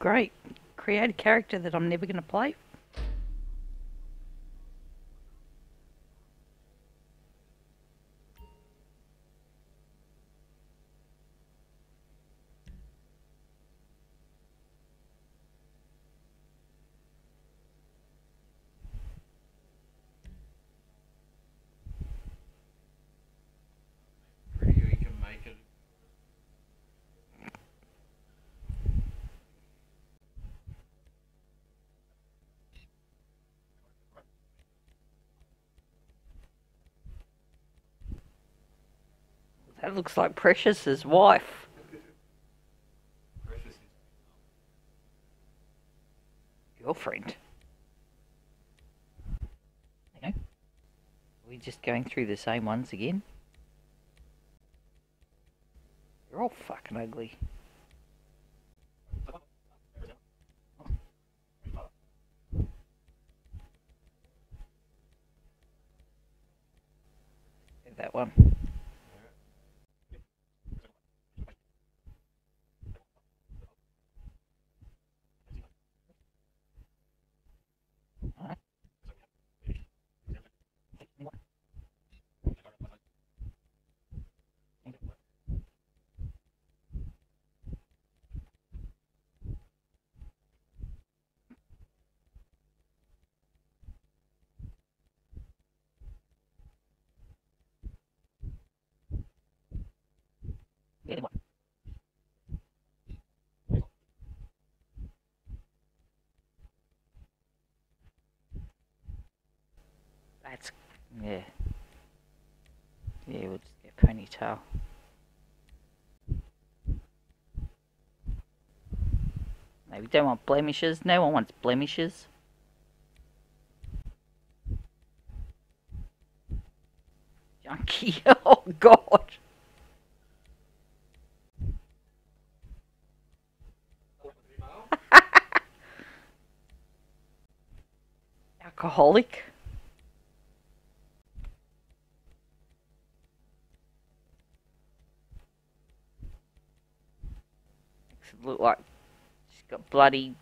great. Create a character that I'm never going to play. Pretty we can make it. That looks like Precious's wife. Girlfriend. You know? Are we just going through the same ones again? They're all fucking ugly. That one. Yeah, that one. That's yeah. Yeah, we'll just get ponytail. No, we don't want blemishes. No one wants blemishes. Junkie. Oh God. Alcoholic. Look like she's got bloody.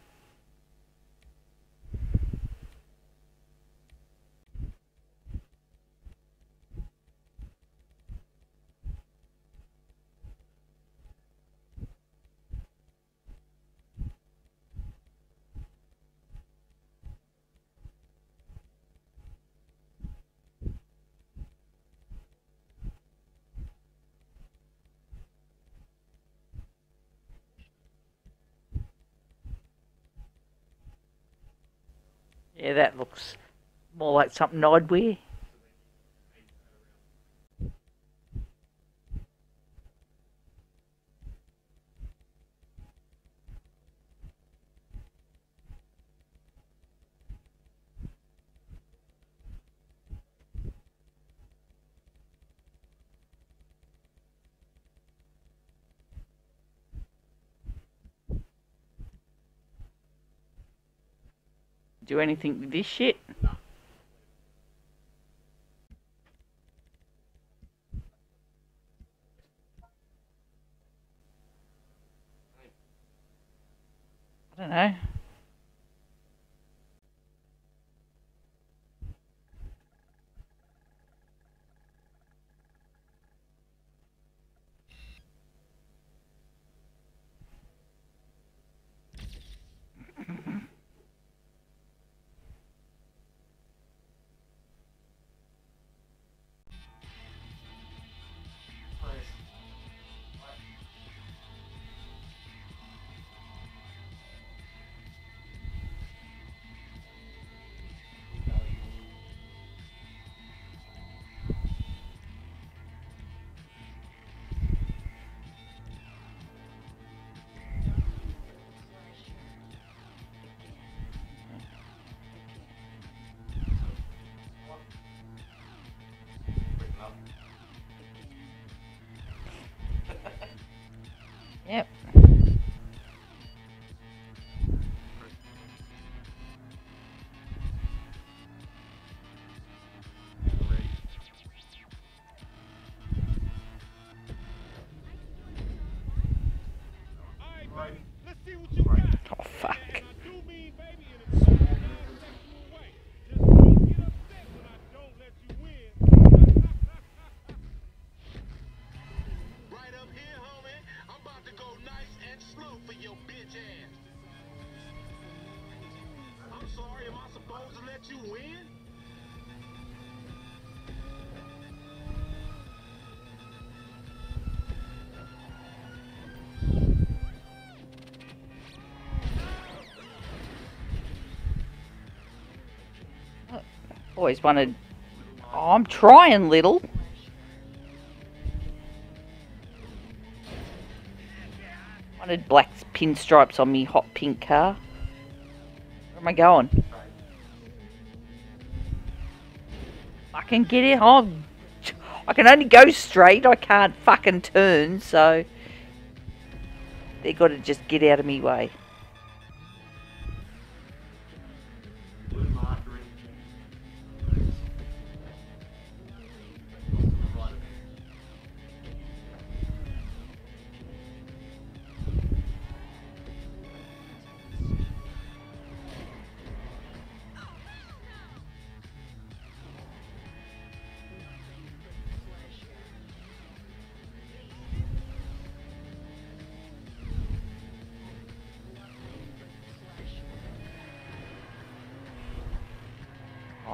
Yeah, that looks more like something I'd wear. Do anything with this shit? No. I don't know. Always wanted. Oh, I'm trying, little. Wanted black pinstripes on me hot pink car. Where am I going? I can get it. Oh, I can only go straight. I can't fucking turn, so they got to just get out of me way.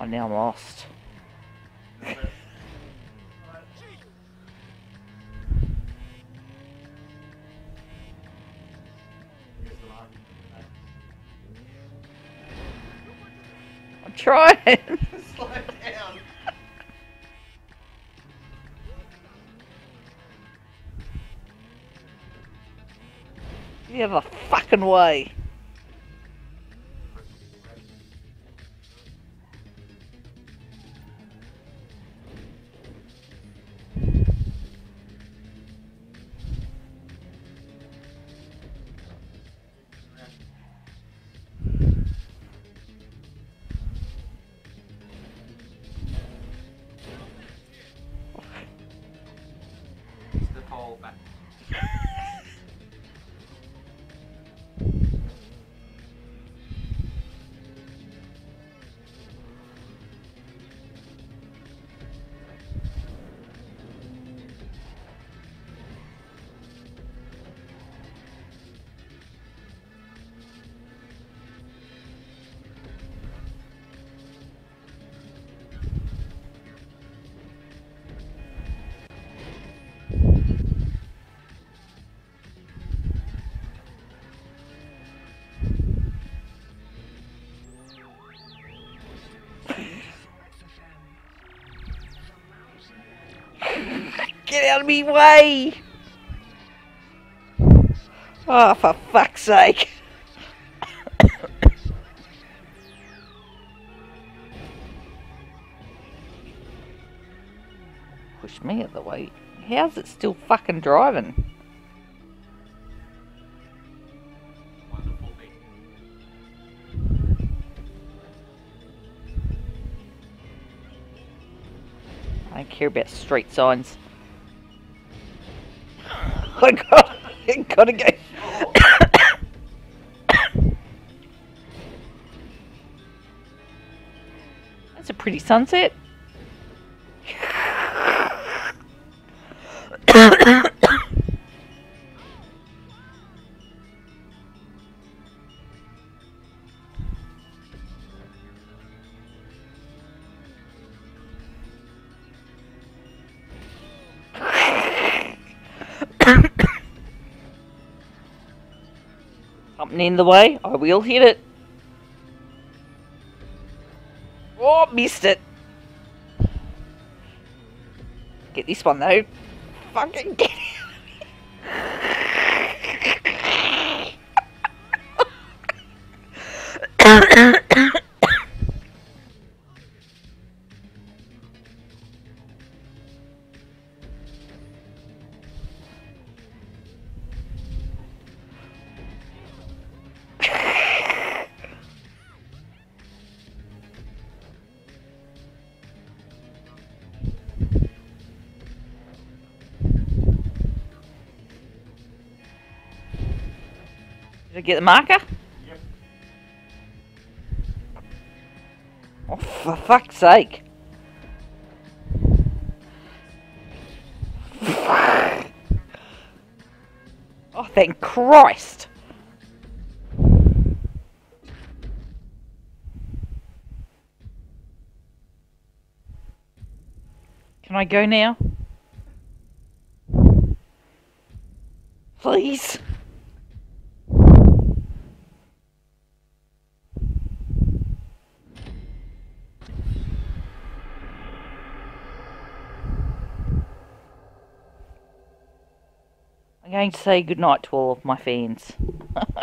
I'm now lost. I'm trying. Slow down. you have a fucking way. Out of me way. Oh, for fuck's sake. Push me out the way. How's it still fucking driving? I don't care about street signs. I got, I gotta go. That's a pretty sunset. In the way, I will hit it. Oh, missed it. Get this one though. Fucking get the marker? Yep. Oh, for fuck's sake. Oh, thank Christ. Can I go now? Please. Going to say goodnight to all of my fans.